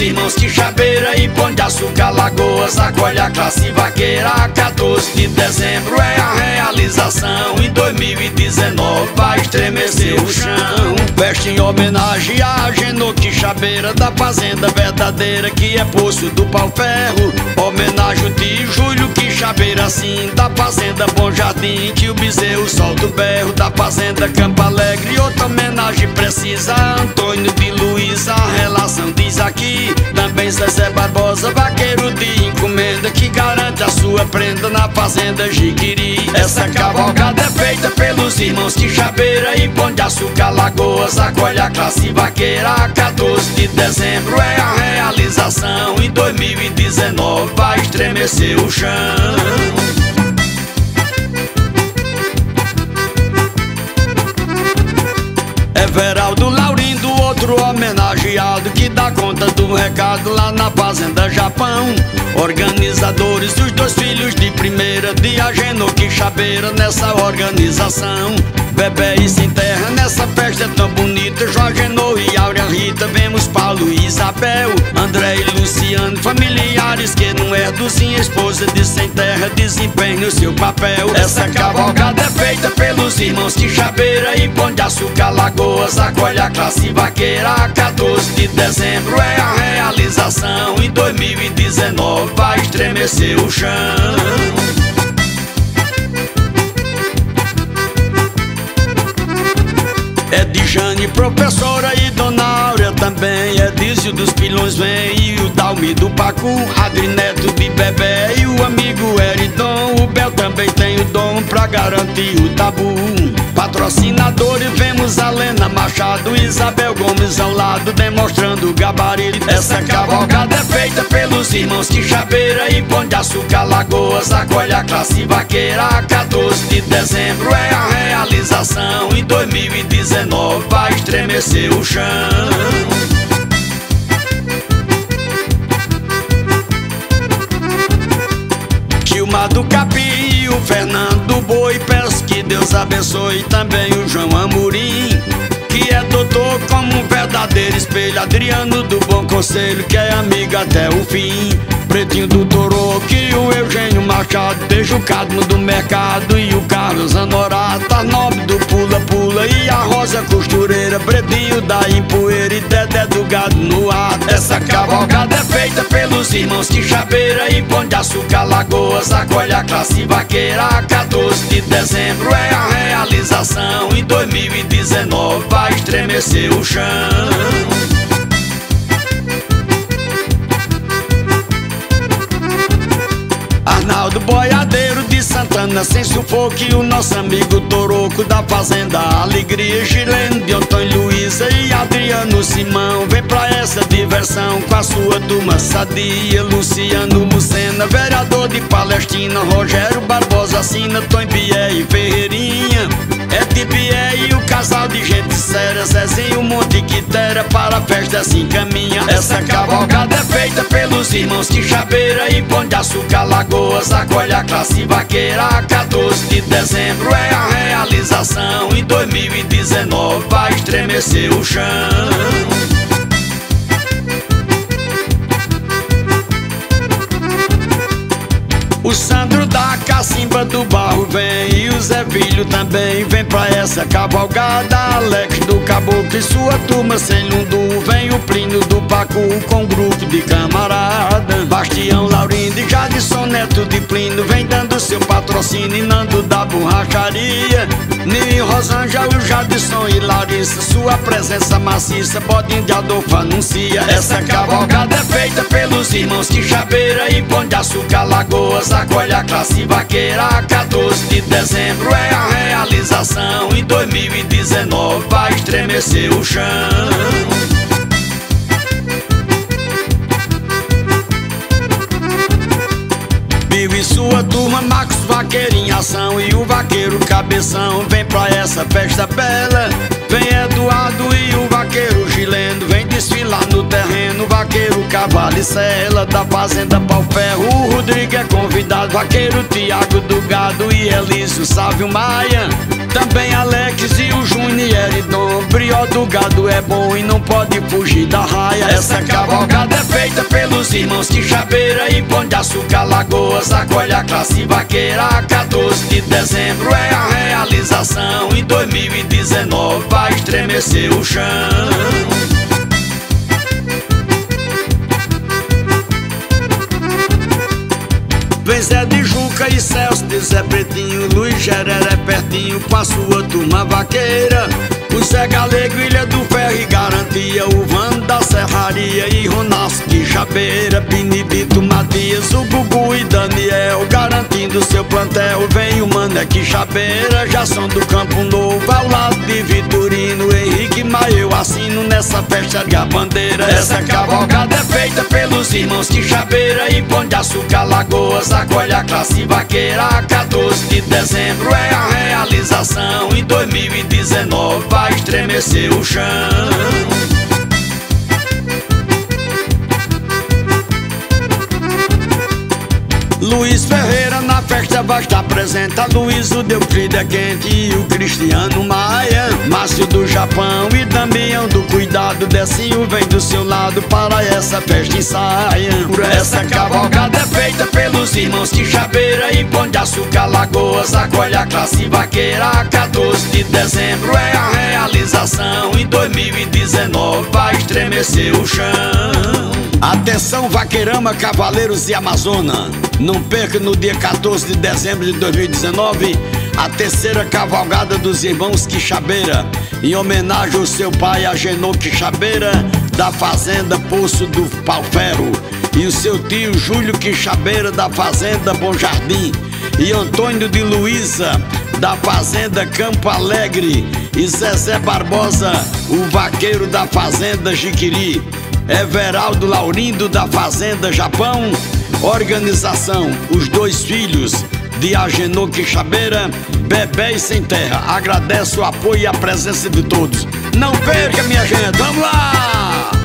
irmãos Quixabeira e Pão de Açúcar, Lagoas Acolhe a classe vaqueira. 14 de dezembro é a realização. Em 2019 vai estremecer o chão. Festa em homenagem a Genô Quixabeira Da fazenda verdadeira que é Poço do Pau Ferro Homenagem de Júlio Sim Da fazenda Bom Jardim que o bezerro solta o berro Da fazenda Campo Alegre outra homenagem precisa. Antônio de Luiz a relação diz aqui Também Zezé Barbosa, vaqueiro de encomenda Que garante a sua prenda na fazenda Jiquiri. Essa cavalgada é feita pelos irmãos Quixabeira e Pão de Açúcar Lagoas Acolhe a classe vaqueira. 14 de dezembro é a realização Em 2019 vai estremecer o chão conta do recado lá na Fazenda Japão. Organizadores, os dois filhos de primeira, de Ageno Quixabeira nessa organização. Bebê e terra nessa festa tão bonita. Jorge e Áurea Rita, vemos Paulo e Isabel, André e Luciano, familiares que não é dozinha, esposa de sem terra, desempenha o seu papel. Essa cavalgada é feita pelos irmãos Quixabeira e Pão de Açúcar, Lagoas, acolhe a classe vaqueira. 14 de dezembro é a realização. Em 2019 vai estremecer o chão. É de Jane, professora e dos Pilões vem e o Dalmi do Pacu Adri Neto de Bebé e o amigo Eridon. O Bel também tem o dom pra garantir o tabu. Patrocinadores vemos a Lena Machado Isabel Gomes ao lado demonstrando o gabarito. Essa cavalgada é feita pelos irmãos Quixabeira e Pão de Açúcar Lagoas Acolhe a classe vaqueira. 14 de dezembro é a realização. Em 2019 vai estremecer o chão Deus abençoe também o João Amorim Que é doutor como um verdadeiro espelho. Adriano do Bom Conselho, que é amigo até o fim. Pretinho do Toro, que o Eugênio Machado Deixa o Cadmo do Mercado. E o Carlos Anorata Nobre do Pula Pula e a Rosa Costureira Pretinho da Empoeira e Dedé do Gado no ar. Essa cavalgada é feita irmãos Quixabeira e Pão de Açúcar Lagoas Acolhe a classe vaqueira 14 de dezembro é a realização. Em 2019 vai estremecer o chão. Arnaldo Boiadeiro de Santana Sem sufoco e o nosso amigo Toroco Da Fazenda Alegria Gilene de Simão Vem pra essa diversão com a sua turma sadia. Luciano Lucena, vereador de Palestina. Rogério Barbosa assina Tom Bié e Ferreirinha. É de Bié e o casal de gente séria. Zezinho Monte Quitera para a festa assim caminha Essa cavalgada é feita pelos irmãos Quixabeira e Pão de Açúcar Lagoas Acolhe a classe vaqueira. 14 de dezembro é a 2019 vai estremecer o chão. O Sandro da Cacimba do Barro vem E o Zé Filho também vem pra essa cavalgada. Alex do Caboclo e sua turma sem lundu Vem o Plínio do Pacu com um grupo de camarada. Bastião Laurindo e Jadson Neto de Plínio Vem dando seu patrocínio e Nando da borracharia. Nil Rosângela, o Jadson e Larissa Sua presença maciça, Bodinho de Adolfo anuncia. Essa cavalgada é feita pelos irmãos Quixabeira e Pão de Açúcar Lagoas Acolhe a classe vaqueira 14 de dezembro é a realização. Em 2019 vai estremecer o chão e sua turma, Marcos Vaqueiro em ação E o vaqueiro cabeção. Vem pra essa festa bela Vem Eduardo e o vaqueiro Gileno. Vem de desfilar no terreno Vaqueiro, cavalo e cela Da fazenda pau ferro O Rodrigo é convidado. Vaqueiro, Tiago do Gado E Elísio, Sávio Maia. Também Alex e o Junior e Dom. Brió do Gado é bom e não pode fugir da raia. Essa cavalgada é feita pelos irmãos Quixabeira e Pão de Açúcar Lagoas Acolhe a classe vaqueira 14 de dezembro é a realização. Em 2019 vai estremecer o chão. Vem Zé de Juca e Celso de Zé Pretinho Luiz Gereré pertinho com a sua turma vaqueira. O Zé Galego, Ilha do Ferro e Garantia O Vando da Serraria e Ronaldo Quixabeira Pinibito Matias, o Seu plantel Vem o Mané Quixabeira Já são do Campo Novo Ao lado de Vitorino Henrique Mas eu assino nessa festa de a bandeira Essa cavalgada é feita pelos irmãos Quixabeira E Pão de Açúcar Lagoas Acolhe a classe vaqueira 14 de dezembro é a realização Em 2019 vai estremecer o chão festa vai estar presente A Luiz, o Deuclide é quente e o Cristiano Maia. Márcio do Japão e Damião do Cuidado Decinho vem do seu lado para essa festa ensaia Essa cavalgada é feita pelos irmãos Quixabeira e Pão de Açúcar Lagoas Acolhe a classe vaqueira. 14 de dezembro é a realização Em 2019 vai estremecer o chão Atenção Vaqueirama, Cavaleiros e Amazona. Não perca no dia 14 de dezembro de 2019 A terceira cavalgada dos irmãos Quixabeira Em homenagem ao seu pai Agenor Quixabeira Da fazenda Poço do Palferro E o seu tio Júlio Quixabeira da fazenda Bom Jardim E Antônio de Luiza da fazenda Campo Alegre E Zezé Barbosa, o vaqueiro da fazenda Jiquiri Everaldo Laurindo da Fazenda Japão. Organização Os Dois Filhos de Agenor Quixabeira Bebê e Sem Terra. Agradeço o apoio e a presença de todos. Não perca minha gente, vamos lá!